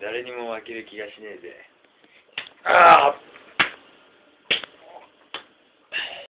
誰にも負ける気がしねえぜ。